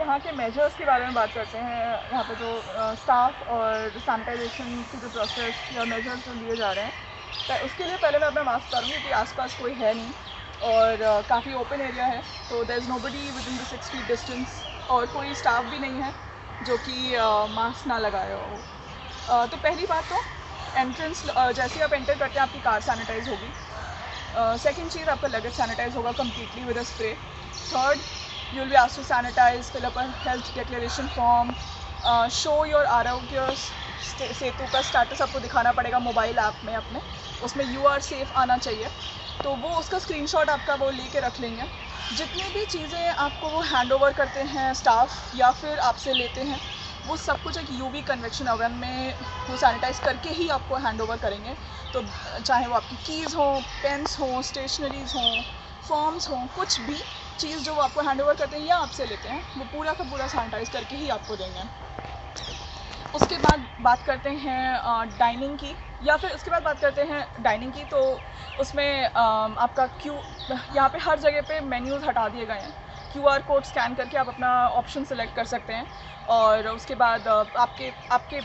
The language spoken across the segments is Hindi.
यहाँ के मेजर्स के बारे में बात करते हैं। यहाँ पे जो स्टाफ और सैनिटाइजेशन के जो प्रोसेस या मेजर्स जो लिए जा रहे हैं तो उसके लिए पहले मैं अपना मास्क उतारूँगी कि आसपास कोई है नहीं और काफ़ी ओपन एरिया है तो there is nobody within the six feet distance और कोई स्टाफ भी नहीं है जो कि मास्क ना लगाए हो। तो पहली बात तो एंट्रेंस जैसे आप एंटर करते हैं, आपकी कार सैनिटाइज होगी। सेकेंड चीज़, आपका लगेज सैनिटाइज होगा completely with a spray third you will be asked to sanitize fill up health declaration form show your Aarogya Setu का स्टेटस आपको दिखाना पड़ेगा मोबाइल ऐप में अपने। उसमें यू आर सेफ़ आना चाहिए। तो वो उसका स्क्रीनशॉट आपका वो लेके रख लेंगे। जितनी भी चीज़ें आपको वो हैंड ओवर करते हैं स्टाफ या फिर आपसे लेते हैं, वो सब कुछ एक यूवी कन्वेक्शन ओवन में वो सैनिटाइज करके ही आपको हैंड ओवर करेंगे। तो चाहे वो आपकी कीज़ हों पेन्स हों स्टेशनरीज़ हों फॉर्म्स हों, कुछ भी चीज़ जो वो आपको हैंड ओवर करते हैं या आपसे लेते हैं, वो पूरा का पूरा सैनिटाइज करके ही आपको देंगे। उसके बाद बात करते हैं डाइनिंग की, या फिर उसके बाद बात करते हैं डाइनिंग की तो उसमें आपका क्यू यहाँ पे हर जगह पे मेन्यूज़ हटा दिए गए हैं। क्यू आर कोड स्कैन करके आप अपना ऑप्शन सेलेक्ट कर सकते हैं। और उसके बाद आपके आपके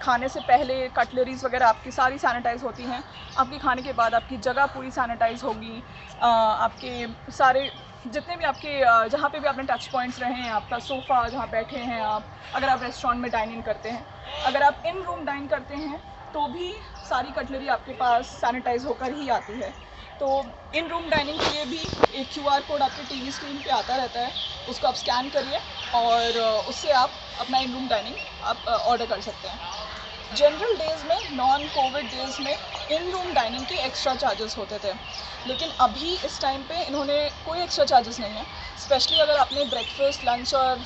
खाने से पहले कटलरीज़ वगैरह आपकी सारी सैनिटाइज़ होती हैं। आपके खाने के बाद आपकी जगह पूरी सैनिटाइज़ होगी। आपके सारे जितने भी आपके जहाँ पे भी आपने टच पॉइंट्स रहे हैं, आपका सोफ़ा जहाँ बैठे हैं आप, अगर आप रेस्टोरेंट में डाइनिंग करते हैं, अगर आप इन रूम डाइन करते हैं तो भी सारी कटलरी आपके पास सैनिटाइज होकर ही आती है। तो इन रूम डाइनिंग के लिए भी एक क्यू आर कोड आपके टीवी स्क्रीन पे आता रहता है, उसको आप स्कैन करिए और उससे आप अपना इन रूम डाइनिंग आप ऑर्डर कर सकते हैं। जनरल डेज़ में नॉन कोविड डेज़ में इन रूम डाइनिंग के एक्स्ट्रा चार्जेस होते थे। लेकिन अभी इस टाइम पे इन्होंने कोई एक्स्ट्रा चार्जेस नहीं है। स्पेशली अगर आपने ब्रेकफास्ट लंच और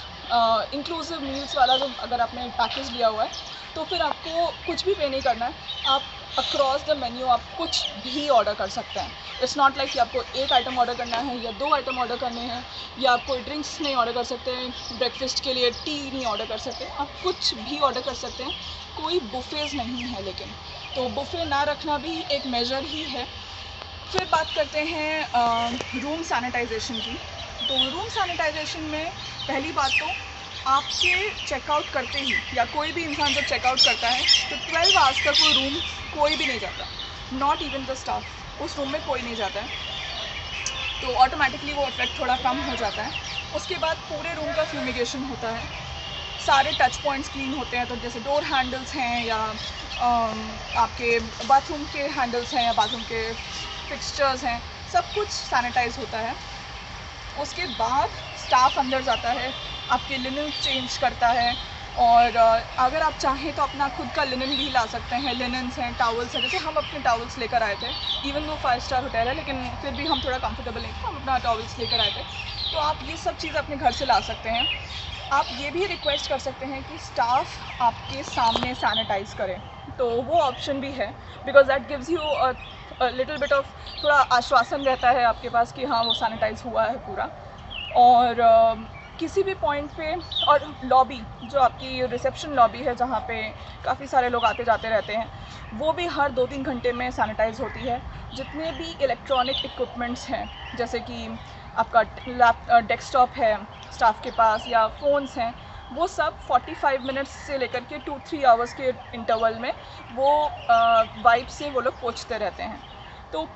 इंक्लूसिव मील्स वाला जो अगर आपने पैकेज लिया हुआ है तो फिर आपको कुछ भी पे नहीं करना है। आप अक्रॉस द मेन्यू आप कुछ भी ऑर्डर कर सकते हैं। इट्स नॉट लाइक कि आपको एक आइटम ऑर्डर करना है या दो आइटम ऑर्डर करने हैं, या आप कोई ड्रिंक्स नहीं ऑर्डर कर सकते हैं ब्रेकफास्ट के लिए टी नहीं ऑर्डर कर सकते आप कुछ भी ऑर्डर कर सकते हैं, कोई बुफेज़ नहीं है लेकिन। तो बुफे ना रखना भी एक मेजर ही है। फिर बात करते हैं रूम सैनिटाइजेशन की। तो रूम सैनिटाइजेशन में पहली बात तो आपके चेकआउट करते ही, या कोई भी इंसान जब चेकआउट करता है तो 12 आवर्स तक वो रूम कोई भी नहीं जाता। नॉट इवन द स्टाफ उस रूम में कोई नहीं जाता है। तो ऑटोमेटिकली वो इफ़ेक्ट थोड़ा कम हो जाता है। उसके बाद पूरे रूम का फ्यूमिगेशन होता है। सारे टच पॉइंट्स क्लीन होते हैं तो जैसे डोर हैंडल्स हैं, या आपके बाथरूम के हैंडल्स हैं, या बाथरूम के फिक्सचर्स हैं, सब कुछ सैनिटाइज होता है। उसके बाद स्टाफ अंदर जाता है। आपके लिनन चेंज करता है और अगर आप चाहें तो अपना खुद का लिनन भी ला सकते हैं। लिनन्स हैं टावल्स हैं जैसे हम अपने टावल्स लेकर आए थे। इवन वो फाइव स्टार होटल है लेकिन फिर भी हम थोड़ा कंफर्टेबल नहीं थे हम अपना टावल्स लेकर आए थे। तो आप ये सब चीज़ अपने घर से ला सकते हैं। आप ये भी रिक्वेस्ट कर सकते हैं कि स्टाफ आपके सामने सैनिटाइज़ करें। तो वो ऑप्शन भी है because that gives you little bit of थोड़ा आश्वासन रहता है आपके पास कि हाँ वो सैनिटाइज़ हुआ है पूरा। और uh, किसी भी पॉइंट पे और लॉबी जो आपकी रिसेप्शन लॉबी है, जहाँ पे काफ़ी सारे लोग आते जाते रहते हैं, वो भी हर दो तीन घंटे में सैनिटाइज होती है। जितने भी इलेक्ट्रॉनिक इक्विपमेंट्स हैं, जैसे कि आपका लैप डेस्कटॉप है स्टाफ के पास, या फ़ोन्स हैं, वो सब 45 मिनट्स से लेकर के टू थ्री आवर्स के इंटरवल में वो वाइप से वो लोग पोछते रहते हैं। तो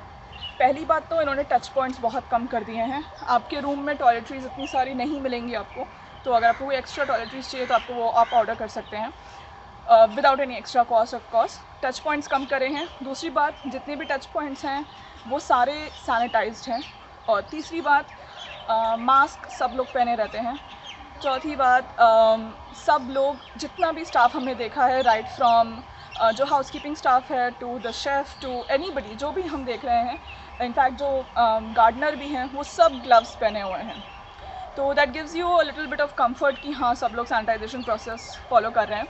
पहली बात तो इन्होंने टच पॉइंट्स बहुत कम कर दिए हैं। आपके रूम में टॉयलेटरीज इतनी सारी नहीं मिलेंगी आपको। तो अगर आपको कोई एक्स्ट्रा टॉयलेटरीज चाहिए तो आपको वो आप ऑर्डर कर सकते हैं। Without any extra cost of cost touch points कम करे हैं। दूसरी बात, जितने भी टच पॉइंट्स हैं, वो सारे सैनिटाइज्ड हैं। और तीसरी बात मास्क सब लोग पहने रहते हैं। चौथी बात सब लोग, जितना भी स्टाफ हमने देखा है राइट फ्रॉम जो हाउस कीपिंग स्टाफ है to the chef to any जो भी हम देख रहे हैं इनफैक्ट जो गार्डनर भी हैं, वो सब ग्लव्स पहने हुए हैं। तो that gives you a little bit of comfort कि हाँ सब लोग सैनिटाइजेशन प्रोसेस फॉलो कर रहे हैं।